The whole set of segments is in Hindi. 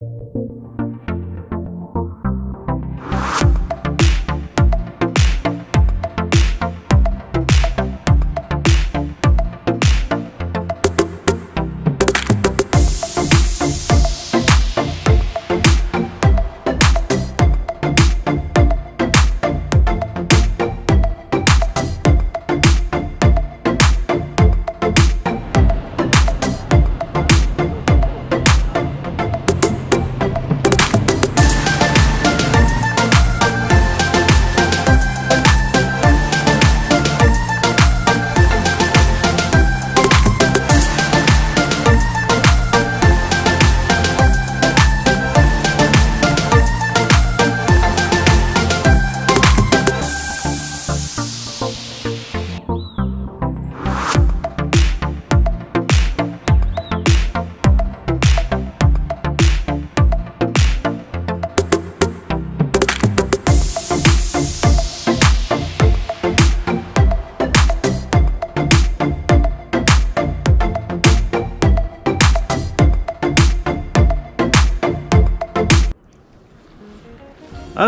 you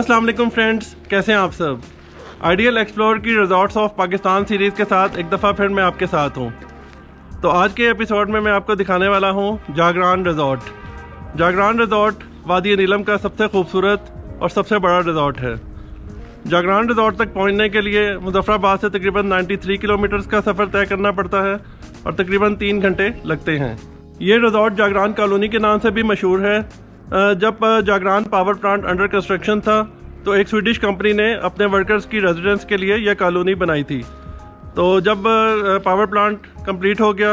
अस्सलाम वालेकुम फ्रेंड्स, कैसे हैं आप सब? आइडियल एक्सप्लोर की रिजॉर्ट्स ऑफ़ पाकिस्तान सीरीज़ के साथ एक दफ़ा फिर मैं आपके साथ हूँ। तो आज के एपिसोड में मैं आपको दिखाने वाला हूँ जागरान रिजॉर्ट। जागरान रिजॉर्ट, वादी नीलम का सबसे खूबसूरत और सबसे बड़ा रिजॉर्ट है। जागरान रिजॉर्ट तक पहुँचने के लिए मुजफ्फराबाद से तकरीबन 93 किलोमीटर का सफ़र तय करना पड़ता है और तकरीबन तीन घंटे लगते हैं। ये रिजॉर्ट जागरान कॉलोनी के नाम से भी मशहूर है जब Jagran power plant under construction था तो एक स्वीडिश कंपनी ने अपने वर्कर्स की रेजिडेंस के लिए यह कॉलोनी बनाई थी। तो जब पावर प्लांट कंप्लीट हो गया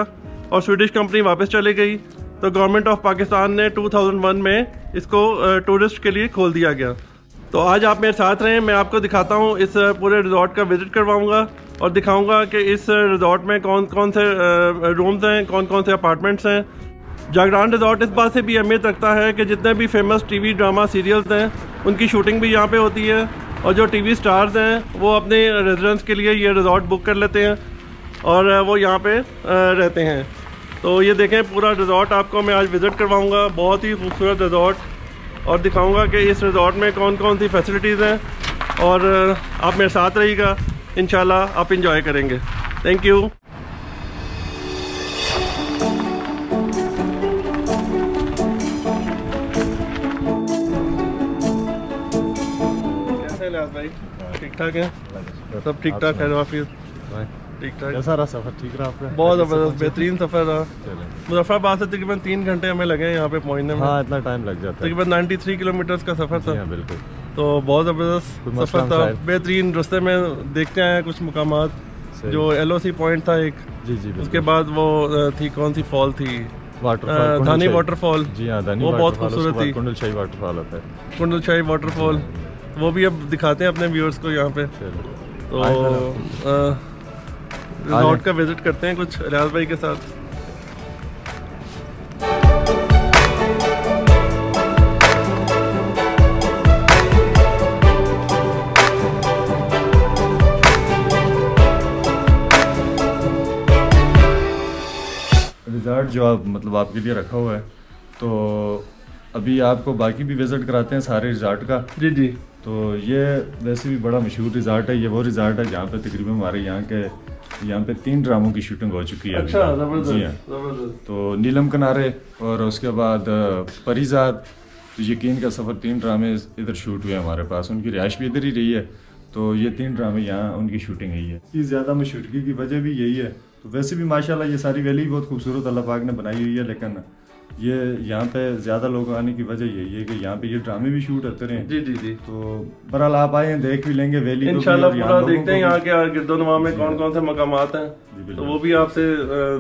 और स्वीडिश कंपनी वापस चली गई तो गवर्नमेंट ऑफ़ पाकिस्तान ने 2001 में इसको टूरिस्ट के लिए खोल दिया गया। तो आज आप मेरे साथ रहें, मैं आपको दिखाता हूँ, इस पूरे रिजॉर्ट का विज़िट करवाऊँगा और दिखाऊँगा कि इस रिजॉर्ट में कौन कौन से रूम्स हैं कौन कौन से अपार्टमेंट्स हैं। जागरान रिजॉर्ट इस बात से भी अहमियत रखता है कि जितने भी फ़ेमस टीवी ड्रामा सीरियल्स हैं, उनकी शूटिंग भी यहाँ पे होती है और जो टीवी स्टार्स हैं, वो अपने रेजिडेंस के लिए ये रिजॉर्ट बुक कर लेते हैं और वो यहाँ पे रहते हैं। तो ये देखें, पूरा रिजॉर्ट आपको मैं आज विज़िट करवाऊँगा, बहुत ही खूबसूरत रिजॉर्ट और दिखाऊँगा कि इस रिजॉर्ट में कौन कौन सी फैसिलिटीज़ हैं और आप मेरे साथ रहिएगा। इन आप इंजॉय करेंगे। थैंक यू भाई। ठीक ठाक है? सब ठीक ठाक है ठीक ठाक। कैसा रहा सफ़र? ठीक रहा आपका? बहुत ज़बरदस्त बेहतरीन सफ़र रहा। मुजफ्फराबाद से तकरीबन तीन घंटे हमें लगे यहाँ पे पहुँचने में। हाँ इतना टाइम लग जाता है। तकरीबन 93 किलोमीटर का सफ़र था। हाँ, बिल्कुल। तो बहुत ज़बरदस्त सफ़र था। बेहतरीन रस्ते में देखते आए कुछ मकाम जो एल ओ सी पॉइंट था एक। जी जी उसके बाद वो थी कौन सी फॉल थी? धानी वाटरफॉल जी हाँ वो बहुत खूबसूरत थी। कुंडल शाही वाटरफॉल होता है। कुंडल शाही वाटरफॉल वो भी अब दिखाते हैं अपने व्यूअर्स को यहाँ पे। तो रिजॉर्ट का विज़िट करते हैं कुछ रियाज भाई के साथ। रिजॉर्ट जो आप मतलब आपके लिए रखा हुआ है तो अभी आपको बाकी भी विज़िट कराते हैं सारे रिजॉर्ट का? जी जी। तो ये वैसे भी बड़ा मशहूर रिजॉर्ट है ये वो रिज़ार्ट है जहाँ पे तकरीबन हमारे यहाँ के यहाँ पे तीन ड्रामों की शूटिंग हो चुकी है अच्छा, जी हाँ। तो नीलम किनारे और उसके बाद परिजाद तो यकीन का सफ़र तीन ड्रामे इधर शूट हुए हमारे पास उनकी रिहाइश भी इधर ही रही है। तो ये तीन ड्रामे यहाँ उनकी शूटिंग हुई है इसकी ज़्यादा मशहूरगी की वजह भी यही है। तो वैसे भी माशाल्लाह ये सारी वैली बहुत खूबसूरत अल्लाह पाक ने बनाई हुई है लेकिन ये यहाँ पे ज़्यादा लोग आने की वजह यही है कि यहाँ पे ये ड्रामे भी शूट होते रहे। जी जी जी। तो बहरहाल आप आए देख भी लेंगे वैली इंशाल्लाह पूरा देखते हैं यहाँ के गिरदोनवा में कौन कौन से मकाम हैं। तो वो भी आपसे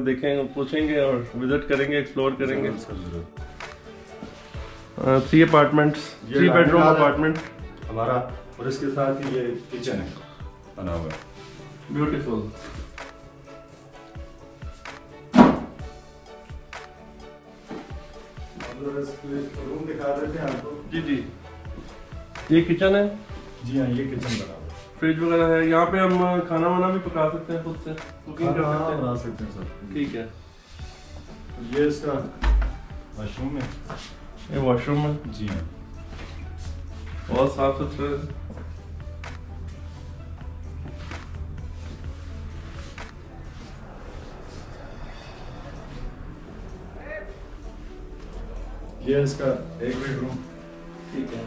देखेंगे पूछेंगे और विज़िट करेंगे एक्सप्लोर करेंगे। Three apartments three bedroom apartment हमारा और इसके साथ ही ये किचन है बना हुआ ब्यूटीफुल रूम दिखा देते हैं आपको जी जी। ये किचन है? जी हाँ ये किचन बना फ्रिज वगैरह है। यहाँ पे हम खाना वाना भी पका सकते हैं खुद से। कुकिंग कर सकते हैं। बना सकते हैं सर ठीक है। ये इसका वॉशरूम है। ये वॉशरूम है? जी हाँ। बहुत साफ़ सुथरा ये है इसका एक बेडरूम ठीक है।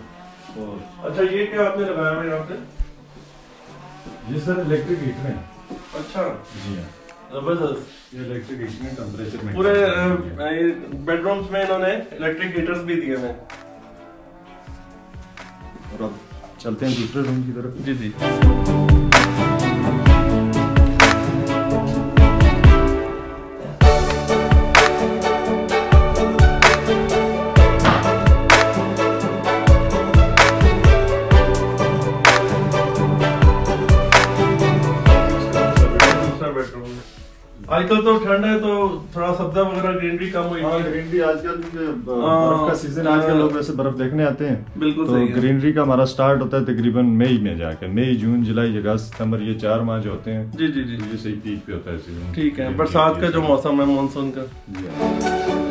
और अच्छा ये क्या आपने लगाया हुआ है यहाँ पे ये सर इलेक्ट्रिक हीटर है। अच्छा। जी हाँ। ज़बरदस्त। ये इलेक्ट्रिक हीटर है टेम्परेचर में पूरे बेडरूम्स में इन्होंने इलेक्ट्रिक हीटर्स भी दिए हैं। और अब चलते हैं दूसरे रूम की तरफ़। जी जी। तो ठंड है तो थोड़ा सब्जा वगैरह ग्रीनरी कम हुई हाँ ग्रीनरी आजकल हाँ, बर्फ़ का सीज़न आज आजकल लोग वैसे बर्फ़ देखने आते हैं। बिल्कुल तो ग्रीनरी का हमारा स्टार्ट होता है तकरीबन मई में जाके। मई जून जुलाई अगस्त सितंबर ये चार माह जो होते हैं जी जी जी। ये सही पीक पे होता है सीज़न ठीक है बरसात का जो मौसम है मानसून का।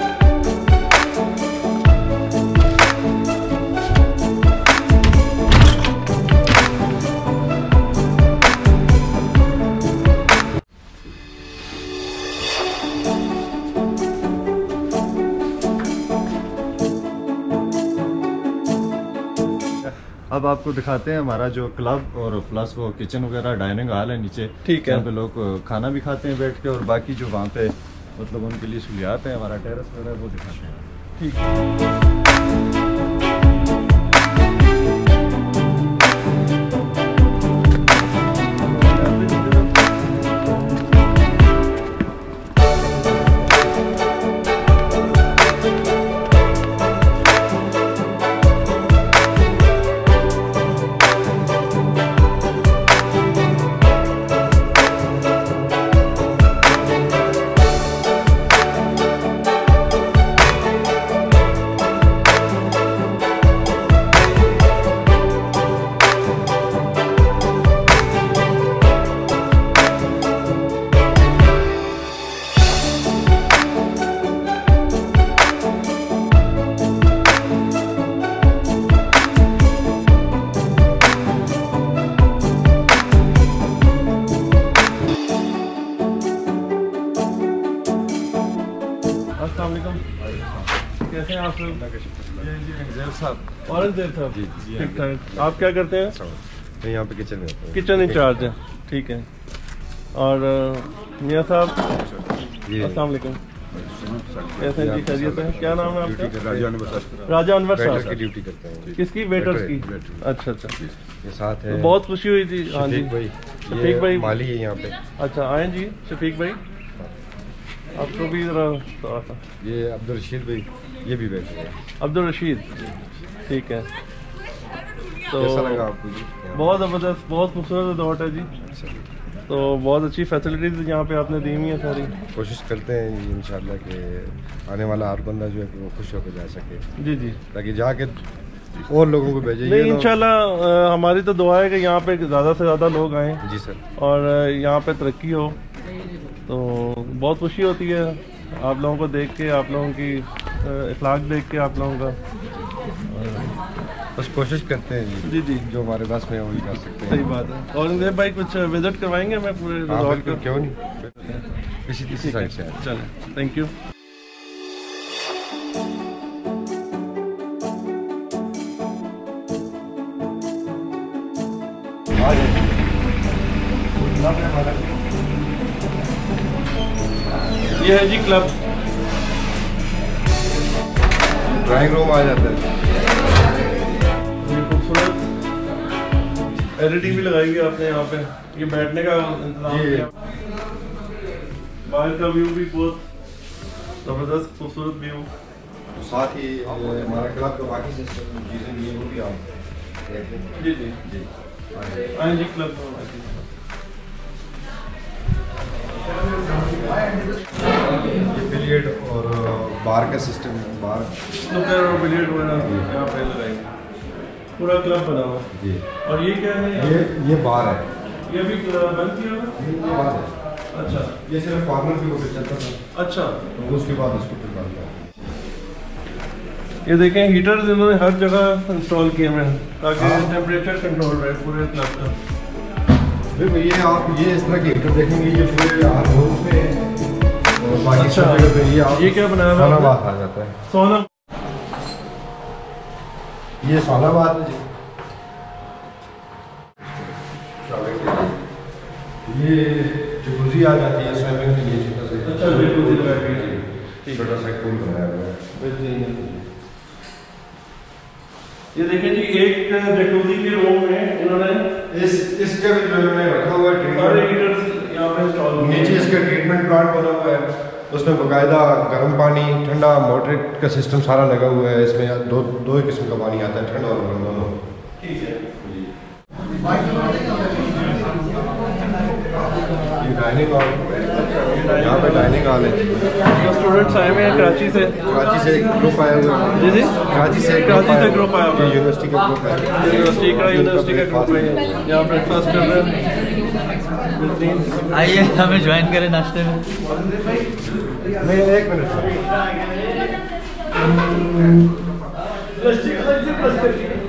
अब आपको दिखाते हैं हमारा जो क्लब और प्लस वो किचन वगैरह डाइनिंग हॉल है नीचे। ठीक है। यहाँ पे लोग खाना भी खाते हैं बैठ के और बाकी जो वहाँ पे मतलब उनके लिए सहूलियात है हमारा टेरस वगैरह वो दिखाते हैं। ठीक है। साहब देर साहब जी, जी, ठीक ठाक। आप क्या करते हैं? मैं यहाँ पे किचन में किचन इंचार्ज है। ठीक है। और मियाँ साहब वालेकुम। कैसे जी खैरियत है। क्या नाम है आपका? राजा अनवर वेटर की ड्यूटी करते हैं। किसकी? वेटर्स की। अच्छा अच्छा। ये साथ है। तो बहुत खुशी हुई थी। हाँ जी। शफीक भाई शफीक भाई। माली है यहाँ पे। अच्छा आए जी शफीक भाई। आपको भी जरा थोड़ा सा। ये अब्दुल रशीद भाई ये भी बैठे हैं। अब्दुल रशीद। ठीक है। तो कैसा लगा आपको बहुत ज़बरदस्त बहुत खूबसूरत रिजॉर्ट है जी। तो बहुत अच्छी फैसिलिटीज़ यहाँ पे आपने दी हुई है सारी। कोशिश करते हैं जी इंशाल्लाह कि आने वाला हर बंदा जो है कि वो खुश होकर जा सके। जी जी। ताकि जाके और लोगों को भेजे। नहीं लोग- इंशाल्लाह हमारी तो दुआ है कि यहाँ पे ज़्यादा से ज़्यादा लोग आएँ। जी सर। और यहाँ पे तरक्की हो। तो बहुत खुशी होती है आप लोगों को देख के आप लोगों की इखलाक देख के आप लोगों का। बस कोशिश करते हैं जी। जी जी। जो हमारे पास में वही कर सकते हैं। सही बात है। और इंदेव भाई कुछ विज़िट करवाएँगे हमें पूरे हाँ रिजॉर्ट बिल्कुल का? क्यों नहीं? इसी इसी साइड से चलें। थैंक यू ये है जी क्लब ड्राइंग रूम आ जाता है। एलईडी भी लगाई हुई है आपने यहाँ पे। ये बैठने का इंतज़ाम किया। बाहर का व्यू भी बहुत ज़बरदस्त खूबसूरत व्यू साथ ही हमारा क्लब का बाकी चीज़ें ये वो भी आप जी जी। जी। आए जी क्लब। ये बिलियर्ड और बार का सिस्टम है बार स्नूकर और बिलियर्ड वगैरह यहाँ पे लगाएँगे। पूरा क्लब बना हुआ। है जी। और ये क्या है ये ये बार है। ये भी बंद किया हुआ है? ये बार है। अच्छा। ये सिर्फ़ फॉर्मल के ऊपर चलता था अच्छा। तो उसके बाद उसको फिर बंद किया। ये देखें हीटर इन्होंने हर जगह इंस्टॉल किए हुए हैं ताकि टेम्परेचर कंट्रोल रहे पूरे क्लब का। ये आप ये इस तरह के हीटर देखेंगे ये पूरे हर रूम में बाकी अच्छा। पे ये आप ये क्या बनाया हुआ है। सोना आपने? बात आ जाता है सोना ये सोना बात है जी। ये जकूजी आ जाती है स्विमिंग के लिए छोटा सा। अच्छा, के। ठीक। छोटा सा पूल बनाया हुआ है। ये देखें जी एक जकूजी के रूम में इन्होंने इस इस जगह जो इन्होंने रखा हुआ है ट्रीटमेंट हीटर्स यहाँ पे इंस्टॉल नीचे इसका ट्रीटमेंट प्लांट बना हुआ है। उसमें बकायदा गर्म पानी ठंडा मोटर का सिस्टम सारा लगा हुआ है इसमें दो दो ही किस्म का पानी आता है ठंडा और गर्म दोनों। ठीक है। डाइनिंग हॉल यहाँ पे डाइनिंग हॉल है। स्टूडेंट्स आए हुए हैं कराची से। कराची से ग्रुप आया हुआ है। जी जी। कराची से कराची से ग्रुप आया हुआ है। यूनिवर्सिटी का ग्रुप है। यूनिवर्सिटी का यूनिवर्सिटी का ग्रुप है। यहाँ ब्रेकफास्ट कर रहे हैं। आइए हमें ज्वाइन करें नाश्ते में। नहीं एक मिनट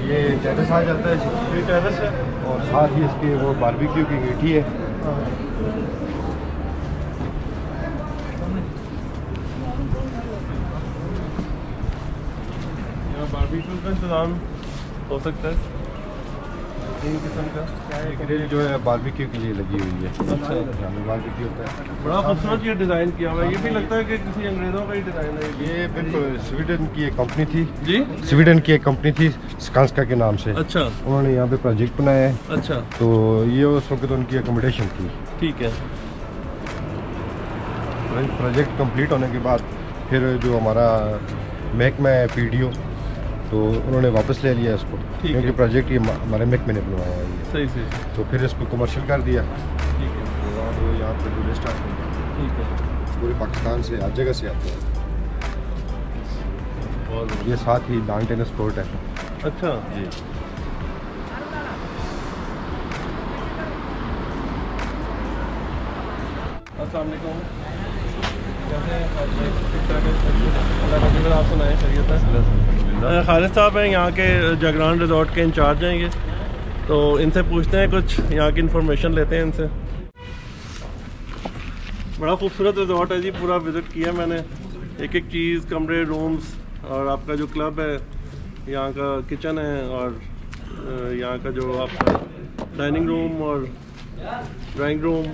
ये टेरेस आ जाता है ये टेरेस है और साथ ही इसके वो बारबेक्यू की मीठी है। बारबेक्यू का इंतज़ाम हो सकता है। तीन किस्म का? ये ग्रिल जो है बारबेक्यू के लिए लगी हुई है। अच्छा। बारबेक्यू होता है। बड़ा खूबसूरत ये डिज़ाइन किया हुआ है। ये भी लगता है कि किसी अंग्रेज़ों का ही डिज़ाइन है ये। बिल्कुल स्वीडन की एक कंपनी थी। जी? स्वीडन की एक कंपनी थी स्कांस्का के नाम से। अच्छा। उन्होंने यहाँ पे प्रोजेक्ट बनाया है। अच्छा। तो ये उस वक्त उनकी अकोमोडेशन थी। ठीक है। प्रोजेक्ट कंप्लीट होने के बाद फिर जो हमारा महकमा है पी तो उन्होंने वापस ले लिया इसको। क्योंकि। प्रोजेक्ट ये हमारे महकमे ने बनवाया है सही सही। तो फिर इसको कमर्शियल कर दिया। ठीक है। और वो यहाँ पे टूरिस्ट आते हैं ठीक है। पूरे पाकिस्तान से हर जगह से आते हैं। बहुत ये साथ ही लॉन टेनिस कोर्ट है। अच्छा। जी। अस्सलाम वालेकुम कैसे हैं? आप सुनाएँ खैरियत है। खालिद साहब हैं यहाँ के जगरान रिजॉर्ट के इंचार्ज हैं ये। तो इनसे पूछते हैं कुछ यहाँ की इन्फॉर्मेशन लेते हैं इनसे। बड़ा खूबसूरत रिजॉर्ट है जी पूरा विज़िट किया मैंने। एक एक चीज़ कमरे रूम्स और आपका जो क्लब है यहाँ का किचन है और यहाँ का जो आपका डाइनिंग रूम और ड्राइंग रूम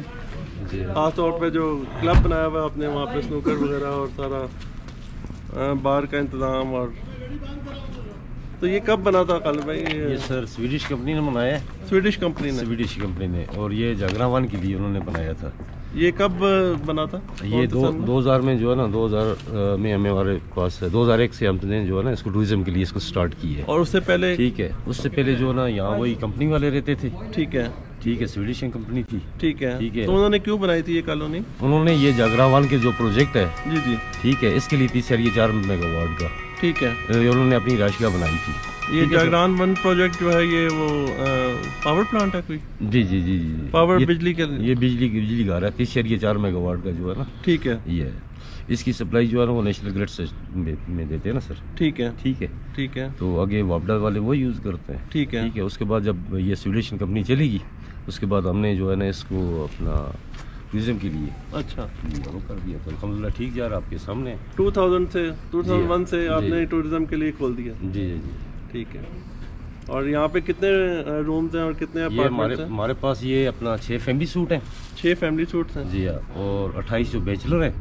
खास तौर पे जो क्लब बनाया हुआ है आपने वहाँ पे स्नूकर वगैरह और सारा बार का इंतज़ाम और तो ये कब बना था कल भाई? ये ये सर स्वीडिश कंपनी ने बनाया स्वीडिश कंपनी ने। स्वीडिश कंपनी ने। और ये जागरावान के लिए उन्होंने बनाया था। ये कब बना था? ये दो दो हज़ार में जो है ना दो हज़ार में हमें हमारे पास है। दो हज़ार एक से हमने जो है ना इसको टूरिज़्म के लिए इसको स्टार्ट की है। और उससे पहले ठीक है। उससे पहले जो है ना यहाँ वही कंपनी वाले रहते थे। ठीक है। ठीक है स्वीडिश कंपनी थी। ठीक है। ठीक है। तो उन्होंने क्यों बनाई थी ये कॉलोनी उन्होंने ये जागरावान के जो प्रोजेक्ट है जी जी। ठीक है इसके लिए तीस साढ़े चार मेगावाट का। ठीक है। उन्होंने अपनी राशिका बनाई थी। ये। जागरान वन प्रोजेक्ट जो है ये वो आ, पावर प्लांट है कोई? जी जी जी जी पावर ये- बिजली के ये बिजली की बिजली घर है। तीस शरिया चार मेगावाट का जो है ना। ठीक है। ये इसकी सप्लाई जो है ना वो नेशनल ग्रिड से में, देते हैं ना सर। ठीक है। ठीक है। ठीक है। तो आगे वापडा वाले वो यूज़ करते हैं। ठीक है। ठीक है उसके बाद जब ये स्वीडिश कंपनी चलेगी उसके बाद हमने जो है ना इसको अपना टूरिज़्म के लिए। अच्छा। वो कर दिया तो अलहमदिल्ला ठीक जा रहा है आपके सामने। है। 2000 से 2001 से आपने टूरिज़्म के लिए खोल दिया। जी जी जी। ठीक है। और यहाँ पे कितने रूम्स हैं और कितने ये हमारे हमारे पास ये अपना छः फैमिली सूट हैं। छः फैमिली सूट्स हैं। जी हाँ। और अट्ठाईस जो बैचलर हैं।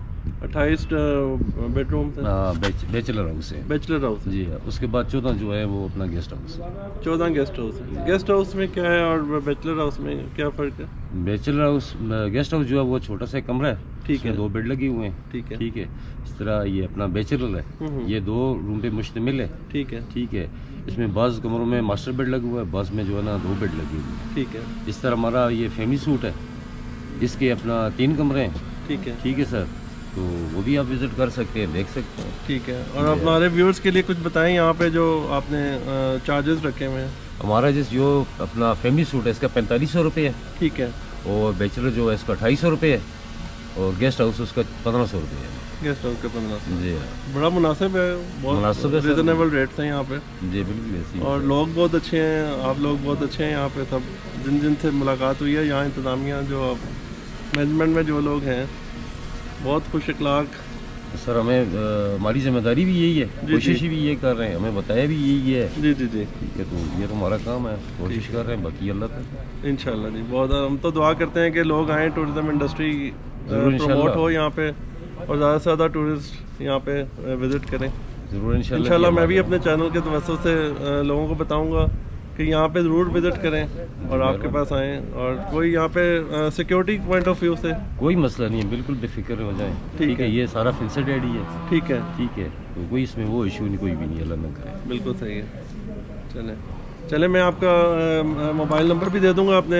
अट्ठाईस बेडरूम्स हाँ, बैचलर हाउस है। बैचलर हाउस जी हाँ। उसके बाद चौदह जो है वो अपना गेस्ट हाउस चौदह गेस्ट हाउस है। गेस्ट हाउस में क्या है और बैचलर हाउस में क्या फ़र्क है? बैचलर हाउस गेस्ट हाउस जो है वो छोटा सा कमरा है। ठीक है। दो बेड लगे हुए हैं। ठीक है। ठीक है। इस तरह ये अपना बैचलर है। हम्म। ये दो रूम पे मुश्तमिल है। ठीक है। ठीक है। इसमें बाज़ कमरों में मास्टर बेड लगा हुआ है। बस में जो है ना दो बेड लगे हुए हैं। ठीक है। इस तरह हमारा ये फैमिली सूट है। इसके अपना तीन कमरे हैं। ठीक है। ठीक है सर तो वो भी आप विज़िट कर सकते हैं देख सकते हैं। ठीक है। और हमारे व्यूअर्स के लिए कुछ बताएँ यहाँ पे जो आपने चार्जेस रखे हुए हैं। हमारा जिस जो अपना फैमिली सूट है इसका पैंतालीस सौ रुपये है। ठीक है। और बैचलर जो है इसका अट्ठाईस सौ रुपये है। और गेस्ट हाउस उसका पंद्रह सौ रुपये है। गेस्ट हाउस के पंद्रह जी बड़ा मुनासिब है मुनासिब। रिजनेबल रेट्स हैं यहाँ पे। जी बिल्कुल और लोग बहुत अच्छे हैं आप लोग बहुत अच्छे हैं यहाँ पे सब। जिन जिन से मुलाकात हुई है यहाँ इंतज़ामिया जो मैनेजमेंट में जो लोग हैं बहुत खुश अखलाक। सर हमें हमारी ज़िम्मेदारी भी यही है कोशिश भी ये कर रहे हैं हमें बताया भी यही है। जी जी जी। ठीक है तो ये तो हमारा काम है कोशिश कर रहे हैं बाकी अल्लाह तक इंशाल्लाह जी बहुत हम तो दुआ करते हैं कि लोग आएँ टूरिज़्म इंडस्ट्री प्रमोट हो यहाँ पे और ज़्यादा से ज़्यादा टूरिस्ट यहाँ पे विज़िट करें। ज़रूर इंशाल्लाह मैं भी अपने चैनल के तवसत से लोगों को बताऊँगा। कि यहाँ पे ज़रूर विज़िट करें और आपके पास आएँ और कोई यहाँ पे सिक्योरिटी पॉइंट ऑफ़ व्यू से। कोई मसला नहीं है बिल्कुल बेफिक्र हो जाए। ठीक है है। ये सारा फिक्सड एड ही। है ठीक है। ठीक है तो कोई इसमें वो इशू नहीं कोई भी नहीं अल्लाह ना करे। बिल्कुल सही है। चलें। चलें मैं आपका मोबाइल नंबर भी दे दूँगा अपने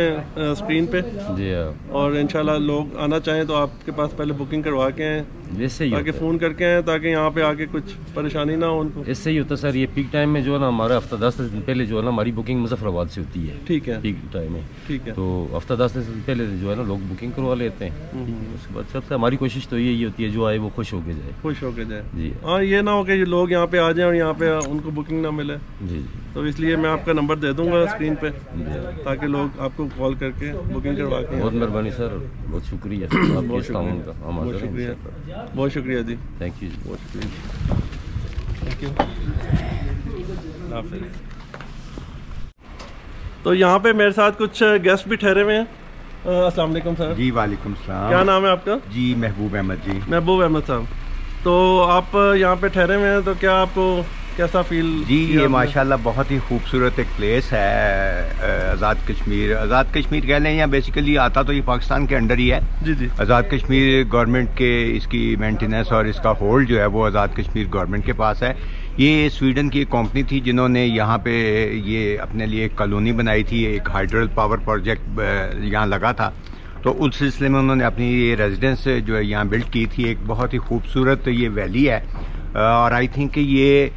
स्क्रीन पे। जी हाँ। और इंशाल्लाह लोग आना चाहें तो आपके पास पहले बुकिंग करवा के आएँ ही ताकि फ़ोन करके आएँ ताकि यहाँ पे आके कुछ परेशानी ना हो उनको। इससे ही होता है सर ये पीक टाइम में जो है ना हमारा हफ़्ता दस दिन पहले जो है ना हमारी बुकिंग मुजफ्फराबाद से होती है। ठीक है। पीक टाइम में। ठीक है। तो हफ़्ता दस दिन पहले जो है ना लोग बुकिंग करवा लेते हैं। हम्म, उसके बाद है हमारी कोशिश तो यही होती है जो आए वो खुश होके जाए। खुश होके जाए। जी। हाँ ये ना हो कि लोग यहाँ पे आ जाए और यहाँ पे उनको बुकिंग ना मिले। जी जी। तो इसलिए मैं आपका नंबर दे दूँगा स्क्रीन पे ताकि लोग आपको कॉल करके बुकिंग करवा के बहुत मेहरबानी सर बहुत शुक्रिया। आपके बहुत हम बहुत शुक्रिया। बहुत शुक्रिया जी। थैंक यू बहुत शुक्रिया। थैंक यू तो यहाँ पे मेरे साथ कुछ गेस्ट भी ठहरे हुए हैं। अस्सलाम वालेकुम सर। जी वालेकुम सलाम। क्या नाम है आपका? जी महबूब अहमद जी। महबूब अहमद साहब। तो आप यहाँ पे ठहरे हुए हैं तो क्या आपको कैसा फील जी ये? माशाल्लाह बहुत ही खूबसूरत एक प्लेस है आज़ाद कश्मीर। आज़ाद कश्मीर कह लें या बेसिकली आता तो ये पाकिस्तान के अंडर ही है। जी जी। आज़ाद कश्मीर गवर्नमेंट के इसकी मेंटेनेंस और इसका होल्ड जो है वो आज़ाद कश्मीर गवर्नमेंट के पास है। ये स्वीडन की एक कंपनी थी जिन्होंने यहाँ पे ये अपने लिए एक कॉलोनी बनाई थी एक हाइड्रल पावर प्रोजेक्ट यहाँ लगा था। तो उस सिलसिले में उन्होंने अपनी ये रेजिडेंस जो है यहाँ बिल्ड की थी। एक बहुत ही खूबसूरत ये वैली है। और आई थिंक ये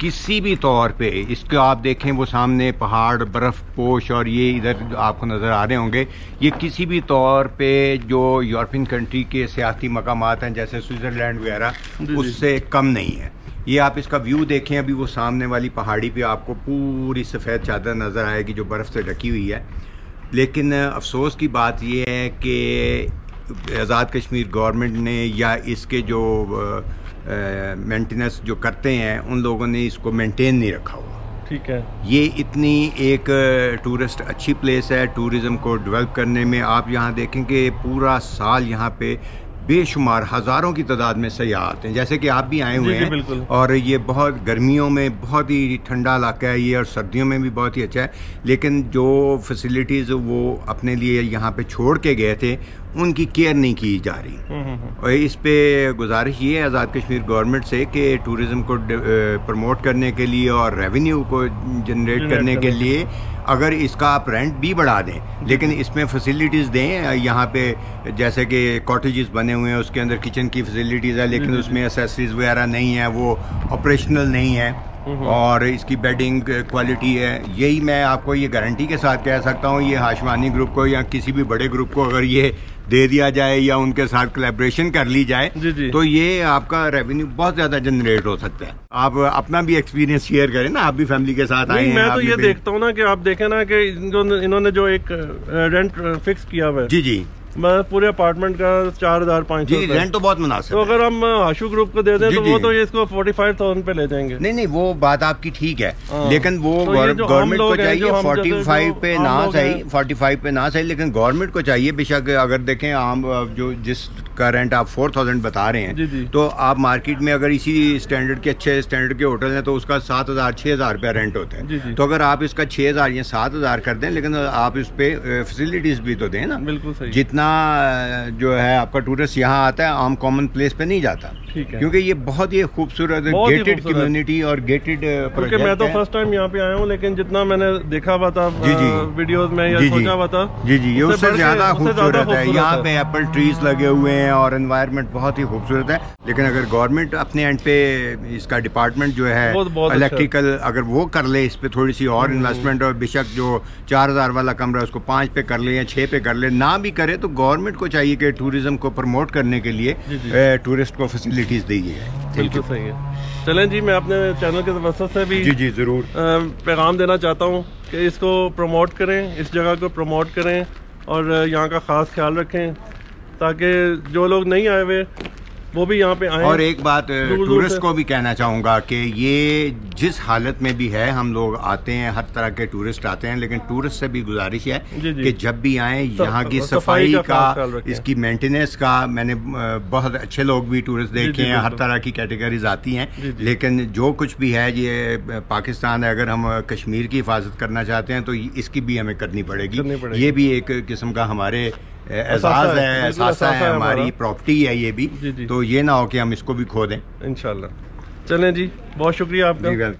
किसी भी तौर पे इसको आप देखें वो सामने पहाड़ बर्फ़ पोश और ये इधर आपको नज़र आ रहे होंगे। ये किसी भी तौर पे जो यूरोपियन कंट्री के सियाती मकाम हैं जैसे स्विट्ज़रलैंड वगैरह उससे कम नहीं है। ये आप इसका व्यू देखें अभी वो सामने वाली पहाड़ी पे आपको पूरी सफ़ेद चादर नज़र आएगी जो बर्फ़ से ढकी हुई है। लेकिन अफसोस की बात यह है कि आज़ाद कश्मीर गवर्नमेंट ने या इसके जो मेंटेनेंस जो करते हैं उन लोगों ने इसको मेंटेन नहीं रखा हुआ। ठीक है। ये इतनी एक टूरिस्ट अच्छी प्लेस है टूरिज़्म को डेवलप करने में। आप यहाँ देखेंगे पूरा साल यहाँ पे बेशुमार हज़ारों की तादाद में सयाह आते हैं। जैसे कि आप भी आए हुए हैं बिल्कुल। और ये बहुत गर्मियों में बहुत ही ठंडा इलाका है ये और सर्दियों में भी बहुत ही अच्छा है। लेकिन जो फैसिलिटीज़ वो अपने लिए यहाँ पे छोड़ के गए थे उनकी केयर नहीं की जा रही। हम्म, हम्म, हम्म। और इस पे गुजारिश ये है आज़ाद कश्मीर गवर्नमेंट से कि टूरिज़्म को प्रमोट करने के लिए और रेवेन्यू को जनरेट करने के लिए अगर इसका आप रेंट भी बढ़ा दें लेकिन इसमें फैसिलिटीज़ दें यहाँ पे जैसे कि कॉटेजेस बने हुए हैं उसके अंदर किचन की फैसिलिटीज़ है लेकिन उसमें एसेसरीज वगैरह नहीं है वो ऑपरेशनल नहीं है। और इसकी बेडिंग क्वालिटी है। यही मैं आपको ये गारंटी के साथ कह सकता हूँ ये हाशवानी ग्रुप को या किसी भी बड़े ग्रुप को अगर ये दे दिया जाए या उनके साथ कोलेब्रेशन कर ली जाए जी, जी। तो ये आपका रेवेन्यू बहुत ज़्यादा जनरेट हो सकता है। आप अपना भी एक्सपीरियंस शेयर करें ना आप भी फैमिली के साथ आए मैं तो ये देखता हूँ ना कि आप देखें ना कि इन्होंने जो एक रेंट फिक्स किया हुआ है। जी जी। मैं पूरे अपार्टमेंट का चार हज़ार पाँच जी रेंट तो बहुत मुनासिब तो अगर हम आशु ग्रुप को दे दें तो वो तो ये इसको फोर्टी फाइव थाउज़ेंड पे ले जाएँगे नहीं नहीं वो बात आपकी ठीक है। हाँ। लेकिन वो तो गवर्नमेंट को चाहिए फोर्टी फाइव पे ना सही फोर्टी फाइव पे ना सही लेकिन गवर्नमेंट को चाहिए बेशक अगर देखें आम जो जिस का रेंट आप फोर थाउज़ेंड बता रहे। हैं तो आप मार्केट में अगर इसी स्टैंडर्ड के अच्छे स्टैंडर्ड के होटल हैं तो उसका सात हज़ार छह हज़ार रुपया रेंट होता है। तो अगर आप इसका छह हज़ार या सात हज़ार कर दें लेकिन आप इस पे फैसिलिटीज़ भी तो दें ना। बिल्कुल सही। जितना अ, जो है आपका टूरिस्ट यहाँ आता है आम कॉमन प्लेस पे नहीं जाता। ठीक है। क्योंकि ये बहुत ही खूबसूरत गेटेड कम्युनिटी और गेटेड क्योंकि मैं तो फ़र्स्ट टाइम यहाँ पे आया हूँ लेकिन जितना मैंने देखा हुआ था जी, जी। वीडियोस में या। सोचा हुआ था जी जी ये उससे ज़्यादा खूबसूरत है। यहाँ पे एप्पल ट्रीज लगे हुए हैं और एनवायरनमेंट बहुत ही खूबसूरत है। लेकिन अगर गवर्नमेंट अपने एंड पे इसका डिपार्टमेंट जो है बहुत अच्छा। इलेक्ट्रिकल अगर वो कर ले इस पे थोड़ी सी और इन्वेस्टमेंट और बेशक जो चार हज़ार वाला कमरा उसको पाँच पे कर ले या छः पे कर ले ना भी करे तो गवर्नमेंट को चाहिए कि टूरिज़्म को प्रमोट करने के लिए। टूरिस्ट को फैसिलिटीज़ दी है। बिल्कुल सही है। चलें जी मैं अपने चैनल के वसत से भी जी जी ज़रूर। पैगाम देना चाहता हूँ कि इसको प्रमोट करें इस जगह को प्रमोट करें और यहाँ का ख़ास ख्याल रखें ताकि जो लोग नहीं आए हुए वो भी यहाँ पे आए और एक बात टूरिस्ट को भी कहना चाहूँगा कि ये जिस हालत में भी है हम लोग आते हैं हर तरह के टूरिस्ट आते हैं लेकिन टूरिस्ट से भी गुजारिश है जी, जी। कि जब भी आए यहाँ की सफ़ाई का का। इसकी मेंटेनेंस का मैंने बहुत अच्छे लोग भी टूरिस्ट देखे हैं हर तरह की कैटेगरीज आती हैं। लेकिन जो कुछ भी है ये पाकिस्तान है अगर हम कश्मीर की हिफाजत करना चाहते हैं तो इसकी भी हमें करनी पड़ेगी ये भी एक किस्म का हमारे एजाज है, है एहसासा असासा है हमारी प्रॉपर्टी है ये भी। तो ये ना हो कि हम इसको भी खो दें। इनशाला चलें जी बहुत शुक्रिया आपका।